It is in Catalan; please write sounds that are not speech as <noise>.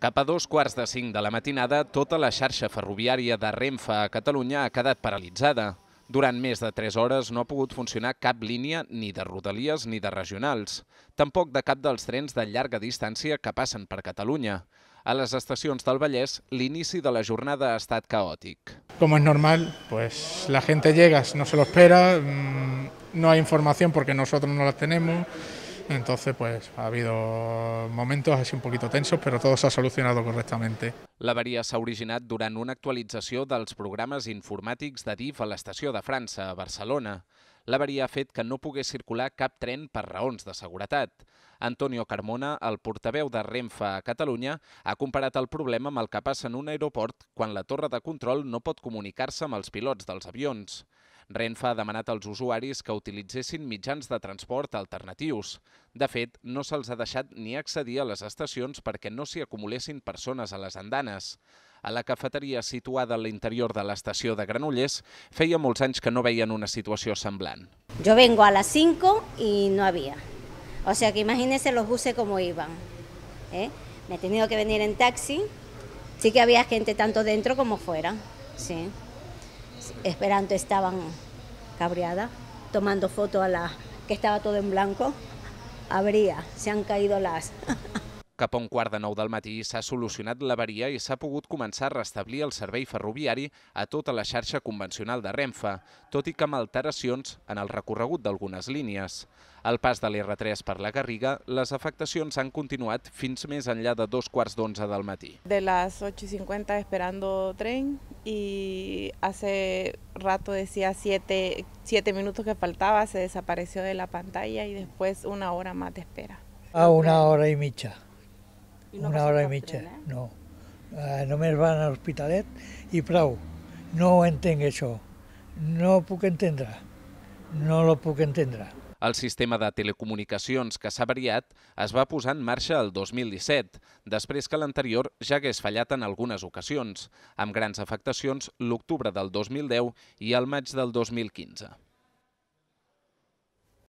Cap a dos quarts de cinc de la matinada, tota la xarxa ferroviària de Renfe a Catalunya ha quedat paralitzada. Durant més de 3 hores no ha pogut funcionar cap línia ni de rodalies ni de regionals, tampoc de cap dels trens de llarga distància que passen per Catalunya. A les estacions del Vallès, l'inici de la jornada ha estat caòtic. Como es normal, pues la gente llega, no se lo espera, mmm, no hay información porque nosotros no la tenemos, Entonces, pues ha habido momentos así un poquito tensos, pero todo se ha solucionado correctamente. L'avaria s'ha originat durant una actualització dels programes informàtics de DIF a l'estació de França, a Barcelona. L'avaria ha fet que no pogués circular cap tren per raons de seguretat. Antonio Carmona, el portaveu de Renfe a Catalunya, ha comparat el problema amb el que passa en un aeroport quan la torre de control no pot comunicar-se amb els pilots dels avions. Renfe ha demanat als usuaris que utilitzessin mitjans de transport alternatius. De fet, no se'ls ha deixat ni accedir a les estacions perquè no s'hi acumulessin persones a les andanes. A la cafeteria situada a l'interior de l'estació de Granollers feia molts anys que no veien una situació semblant. Yo vengo a las 5 y no había. O sea que imagínense los buses como iban. ¿eh? Me he tenido que venir en taxi. Sí que había gente tanto dentro como fuera. Sí. Esperando estaban cabreadas, tomando foto a la que estaba todo en blanco. Habría, se han caído las... <laughs> Cap a un quart de nou del matí s'ha solucionat l'averia i s'ha pogut començar a restablir el servei ferroviari a tota la xarxa convencional de Renfe, tot i que amb alteracions en el recorregut d'algunes línies. Al pas de l'R3 per la Garriga, les afectacions han continuat fins més enllà de dos quarts d'onze del matí. De las 8.50 esperando tren y hace rato decía siete, siete minutos que faltaba, se desapareció de la pantalla y después una hora más de espera. A una hora i mitja. Una hora i mitja, no. Uh, només van a l'Hospitalet i prou. No ho entenc, això. No ho puc entendre. No lo puc entendre. El sistema de telecomunicacions que s'ha variat es va posar en marxa el 2017, després que l'anterior ja hagués fallat en algunes ocasions, amb grans afectacions l'octubre del 2010 i el maig del 2015.